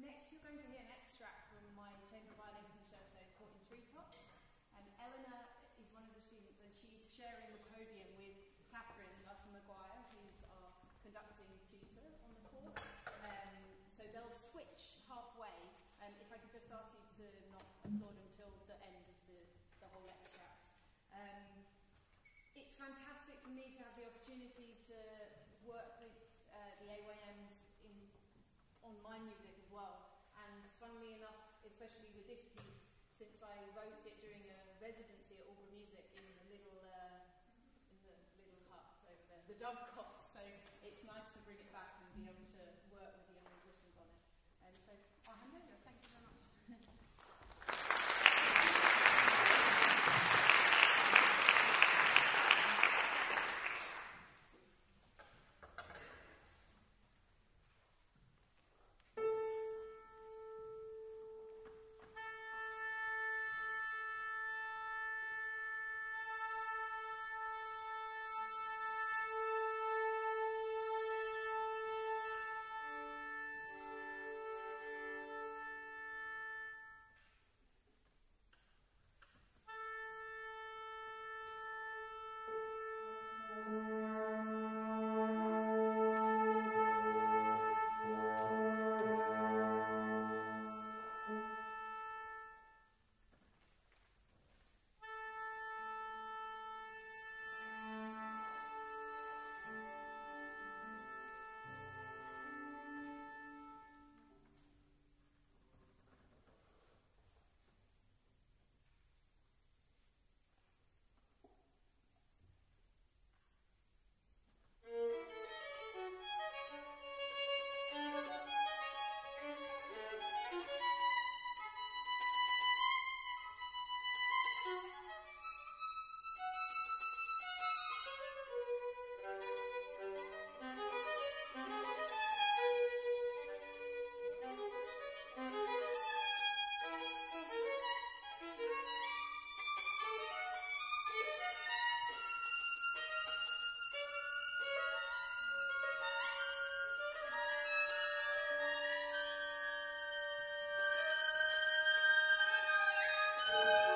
Next, you're going to hear an extract from my chamber violin concerto, Caught in Treetops. And Eleanor is one of the students, and she's sharing the podium with Catherine Larsen-Maguire, who's our conducting tutor on the course. Um, so they'll switch halfway, and if I could just ask you to not applaud until the end of the, the whole extract. Um, it's fantastic for me to have the opportunity to work with uh, the AYMs in, on my music especially with this piece, since I wrote it during a residency at Aldeburgh Music in the little, uh, in the little hut over there, the dove cot. So it's nice to bring it back and be able to you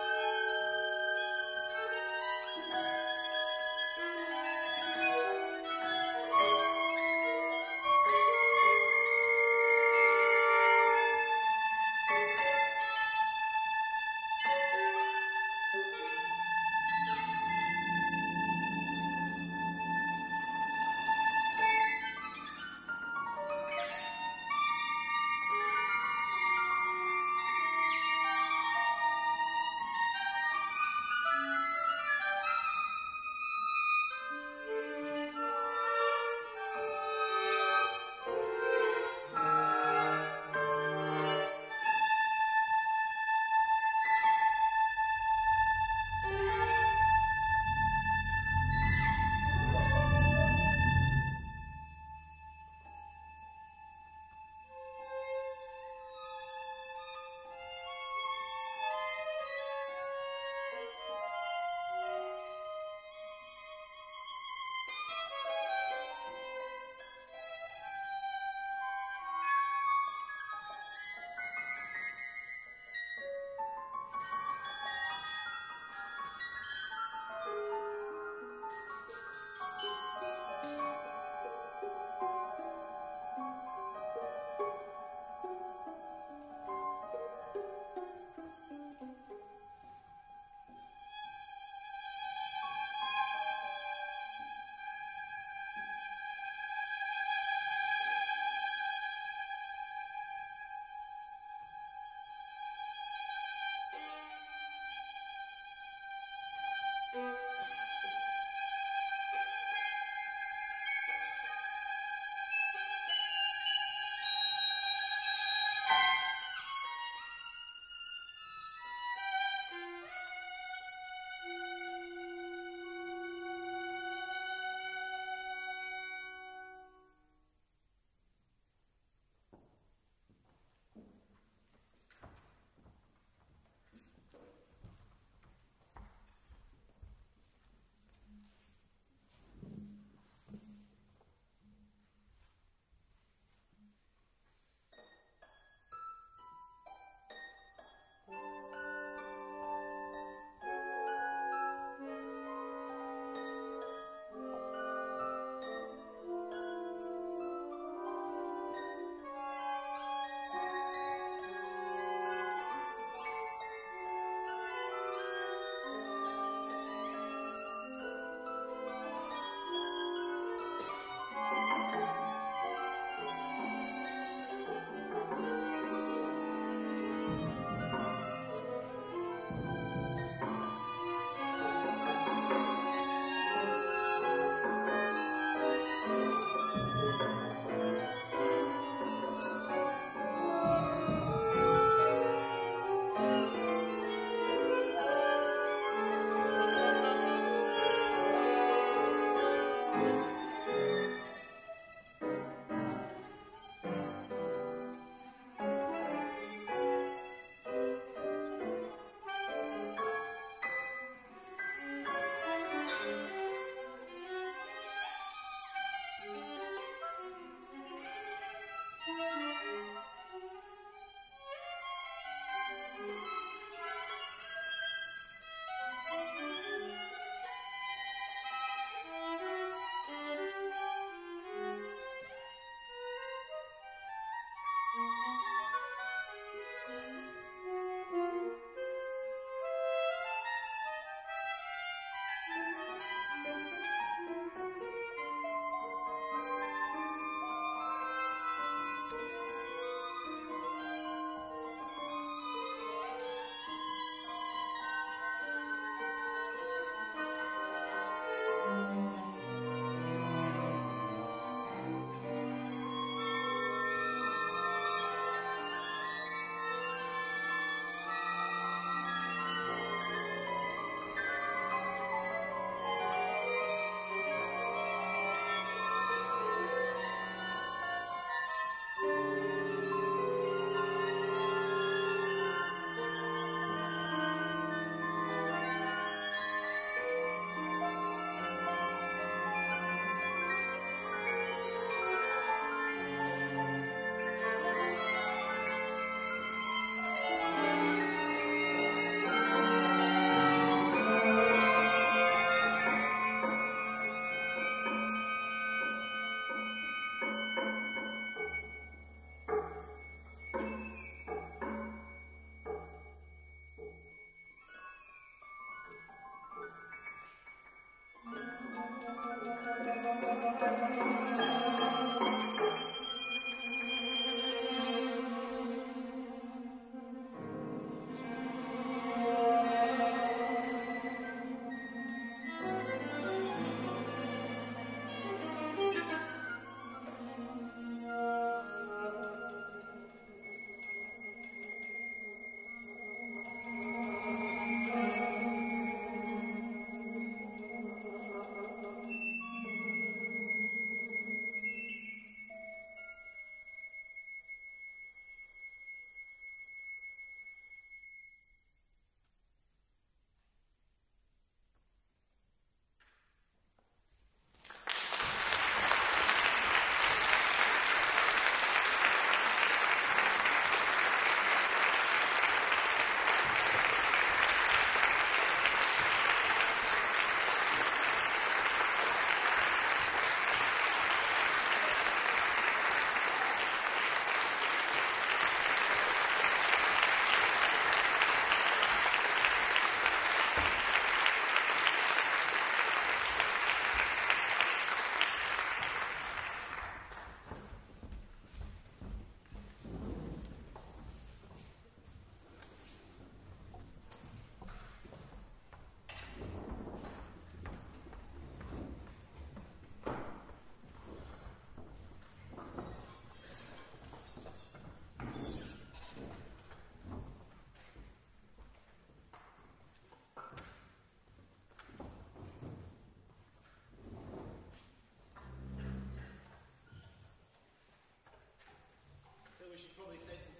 we should probably say some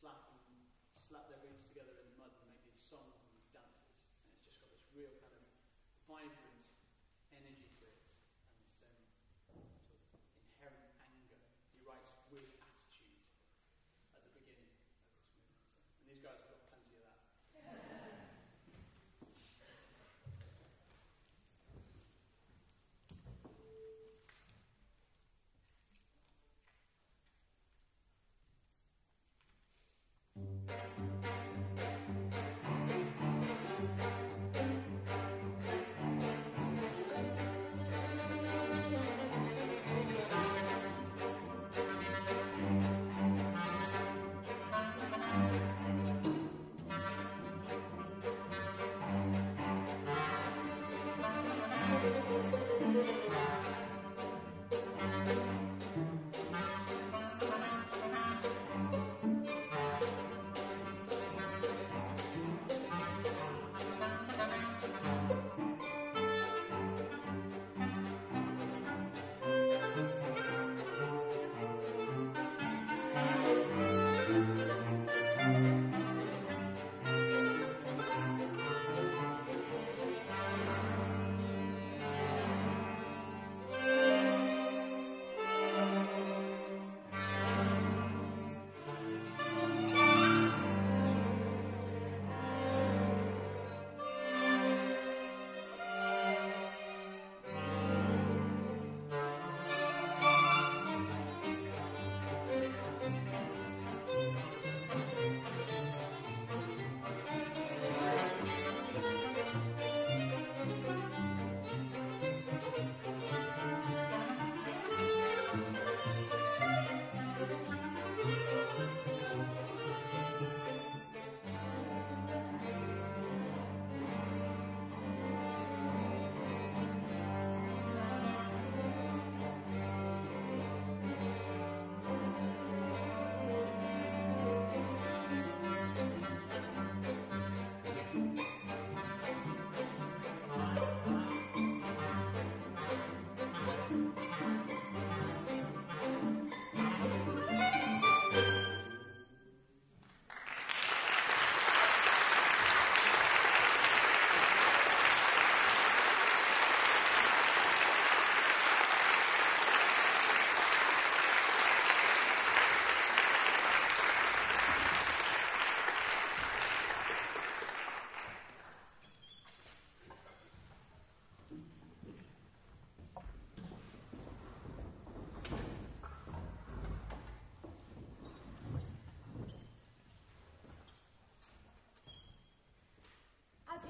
slap and slap their roots together in the mud and make these songs and these dances. And it's just got this real kind of vibrant energy to it and this um, sort of inherent anger. He writes with attitude at the beginning of this movement. And these guys have got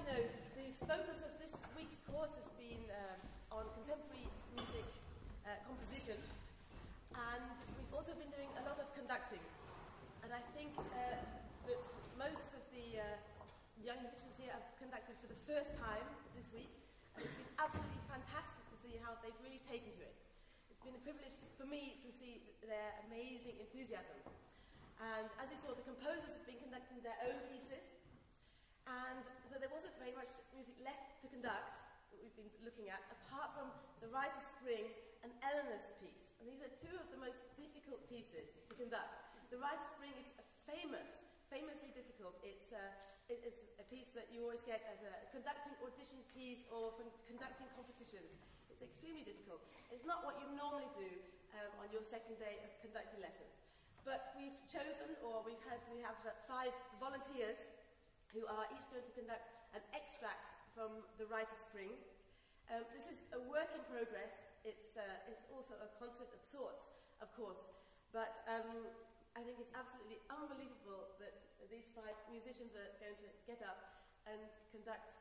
you know, the focus of this week's course has been um, on contemporary music uh, composition, and we've also been doing a lot of conducting. And I think uh, that most of the uh, young musicians here have conducted for the first time this week, and it's been absolutely fantastic to see how they've really taken to it. It's been a privilege for me to see their amazing enthusiasm. And as you saw, the composers have been conducting their own pieces, and so there wasn't very much music left to conduct that we've been looking at, apart from The Rite of Spring and Eleanor's piece. And these are two of the most difficult pieces to conduct. The Rite of Spring is a famous, famously difficult. It's, uh, it is a piece that you always get as a conducting audition piece or for conducting competitions. It's extremely difficult. It's not what you normally do um, on your second day of conducting lessons. But we've chosen, or we've had, we have uh, five volunteers who are each going to conduct an extract from The Rite of Spring. Um, this is a work in progress. It's, uh, it's also a concert of sorts, of course. But um, I think it's absolutely unbelievable that these five musicians are going to get up and conduct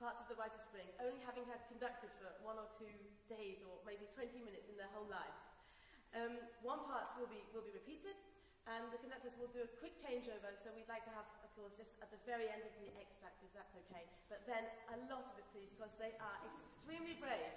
parts of the Rite of Spring, only having had conducted for one or two days or maybe 20 minutes in their whole lives. Um, one part will be, will be repeated, And the conductors will do a quick changeover, so we'd like to have applause just at the very end of the extract, if that's okay. But then a lot of it, please, because they are extremely brave.